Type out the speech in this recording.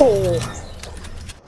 Porra.